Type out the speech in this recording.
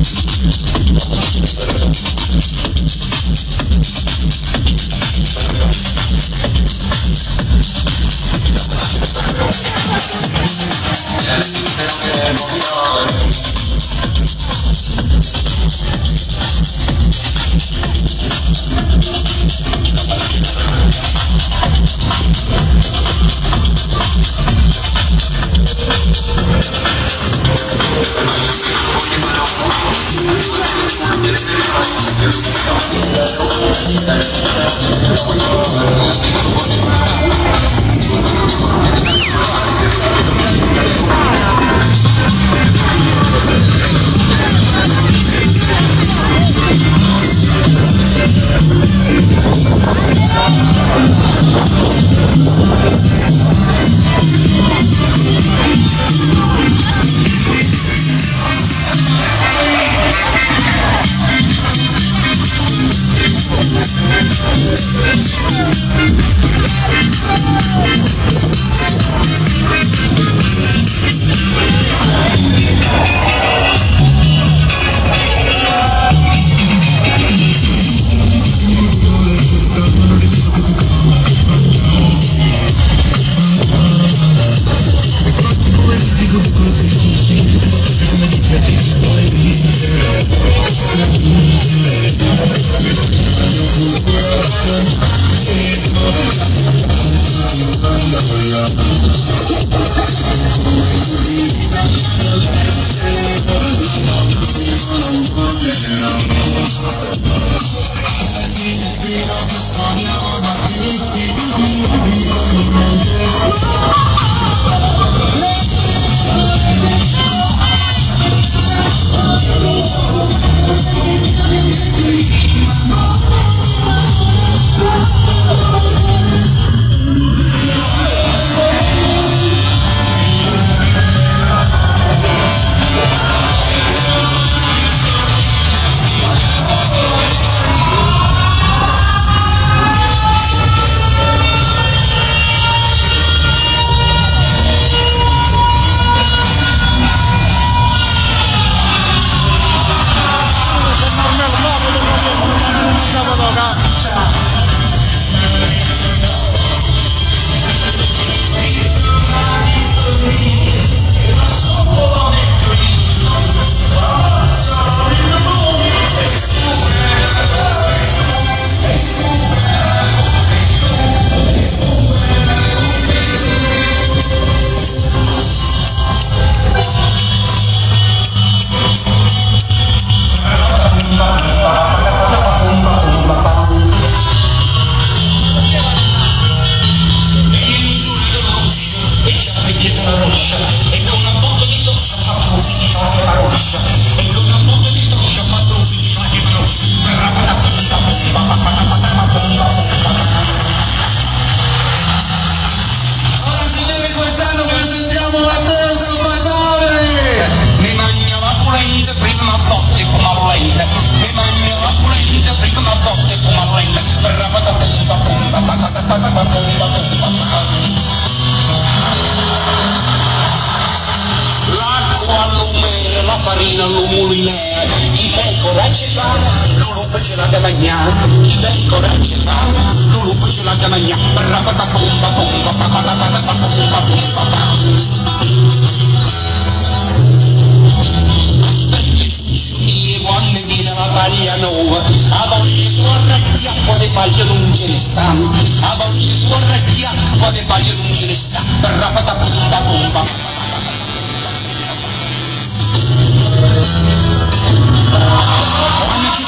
Thank. L'ha da mangiare chi ben coraggio fa? L'ha da mangiare rapata pompa pompa papata papata pompa pompa quando viene la paglia nuova a tu arracchia quante paglie non ce ne stanno a tu arracchia quante paglie non ce ne stanno rapata pompa pompa Wanna keep